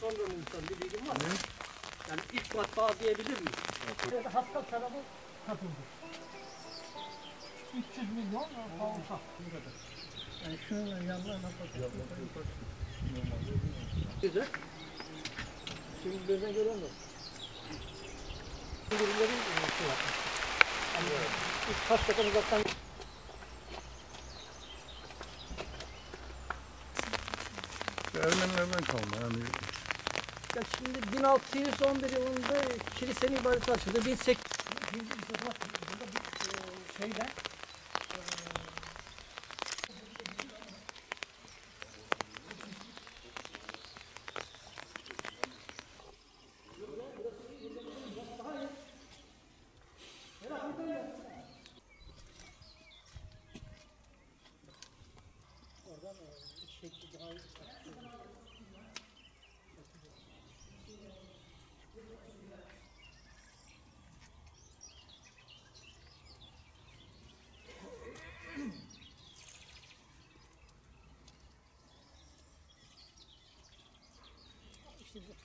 Son dönemden bir bilgim var. Yani ilk matbaa diyebilir miyiz? Evet. Haskal tarafı katıldı. 300 milyon fazla. Yani şunun yanlarına bakın. Güzel. Şimdi gözden göremiyorum. Birileri şey yapmış. Yani ilk kaç uzaktan Ermenilerden kalma yani Ya şimdi 1611 yılında kilisenin ibadeti açıldı. 1800 burada bir e,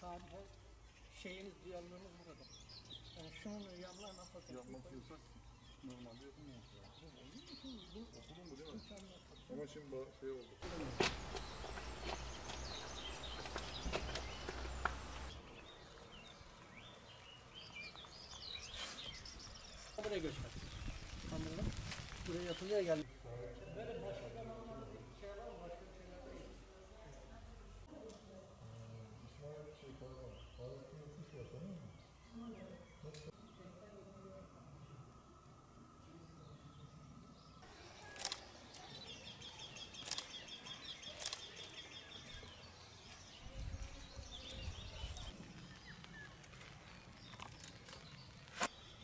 tarihe şeyimiz, duyarlılığımız burada. Yani şunun yanlarına bakın. yapmak yasak. Normalde. Okulun bu değil mi? Ama şimdi bu şey oldu. Buraya göçmek. Anladın mı? Buraya yapılıyor geldi.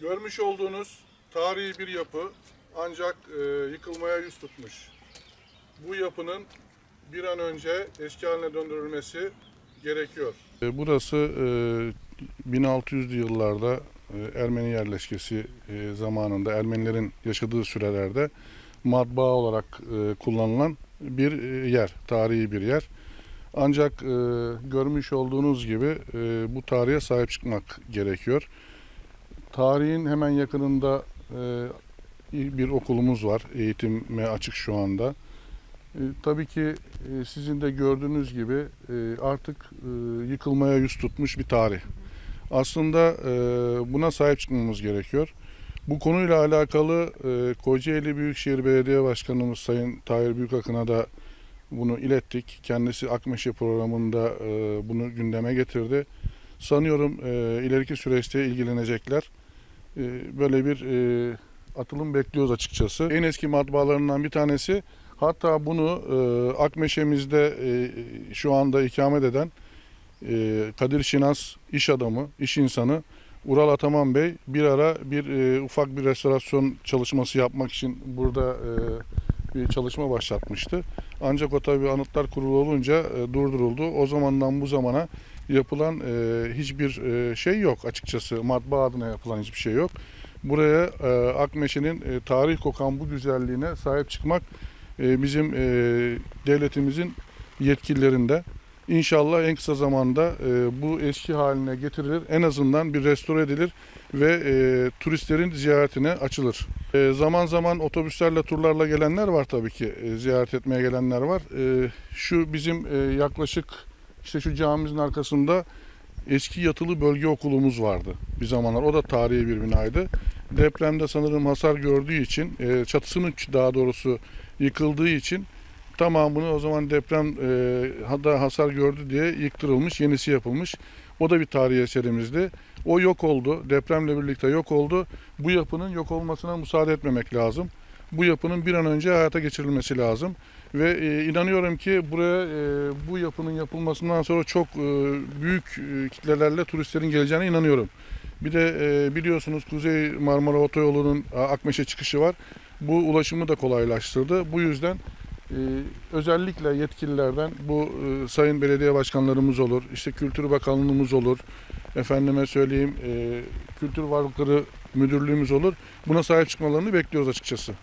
Görmüş olduğunuz tarihi bir yapı ancak e, yıkılmaya yüz tutmuş. Bu yapının bir an önce eski haline döndürülmesi gerekiyor. E, Burası e, 1600'lü yıllarda e, Ermeni yerleşkesi e, zamanında Ermenilerin yaşadığı sürelerde matbaa olarak e, kullanılan bir e, yer, tarihi bir yer. Ancak e, görmüş olduğunuz gibi e, bu tarihe sahip çıkmak gerekiyor. Tarihin hemen yakınında e, bir okulumuz var. Eğitime açık şu anda. E, tabii ki e, sizin de gördüğünüz gibi e, artık e, yıkılmaya yüz tutmuş bir tarih. Aslında buna sahip çıkmamız gerekiyor. Bu konuyla alakalı Kocaeli Büyükşehir Belediye Başkanımız Sayın Tahir Büyükakın'a da bunu ilettik. Kendisi Akmeşe programında bunu gündeme getirdi. Sanıyorum ileriki süreçte ilgilenecekler. Böyle bir atılım bekliyoruz açıkçası. En eski matbaalarından bir tanesi. Hatta bunu e, Akmeşe'mizde e, şu anda ikamet eden e, Kadir Şinas iş adamı, iş insanı Ural Ataman Bey bir ara bir e, ufak bir restorasyon çalışması yapmak için burada e, bir çalışma başlatmıştı. Ancak o tabii anıtlar kurulu olunca e, durduruldu. O zamandan bu zamana yapılan e, hiçbir e, şey yok açıkçası. Matbaa adına yapılan hiçbir şey yok. Buraya e, Akmeşe'nin e, tarih kokan bu güzelliğine sahip çıkmak bizim e, devletimizin yetkililerinde. İnşallah en kısa zamanda e, bu eski haline getirilir. En azından bir restore edilir ve e, turistlerin ziyaretine açılır. Zaman zaman otobüslerle, turlarla gelenler var tabii ki. Ziyaret etmeye gelenler var. Şu bizim yaklaşık işte şu camimizin arkasında eski yatılı bölge okulumuz vardı bir zamanlar. O da tarihi bir binaydı. Depremde sanırım hasar gördüğü için, çatısının daha doğrusu yıkıldığı için tamamını o zaman deprem e, hatta hasar gördü diye yıktırılmış, yenisi yapılmış. O da bir tarihi eserimizdi. O yok oldu. Depremle birlikte yok oldu. Bu yapının yok olmasına müsaade etmemek lazım. Bu yapının bir an önce hayata geçirilmesi lazım. Ve e, inanıyorum ki buraya e, bu yapının yapılmasından sonra çok e, büyük e, kitlelerle turistlerin geleceğine inanıyorum. Bir de e, biliyorsunuz Kuzey Marmara Otoyolu'nun Akmeşe çıkışı var. Bu ulaşımı da kolaylaştırdı. Bu yüzden e, özellikle yetkililerden bu e, sayın belediye başkanlarımız olur, işte Kültür Bakanlığımız olur, efendime söyleyeyim e, Kültür Varlıkları Müdürlüğümüz olur. Buna sahip çıkmalarını bekliyoruz açıkçası.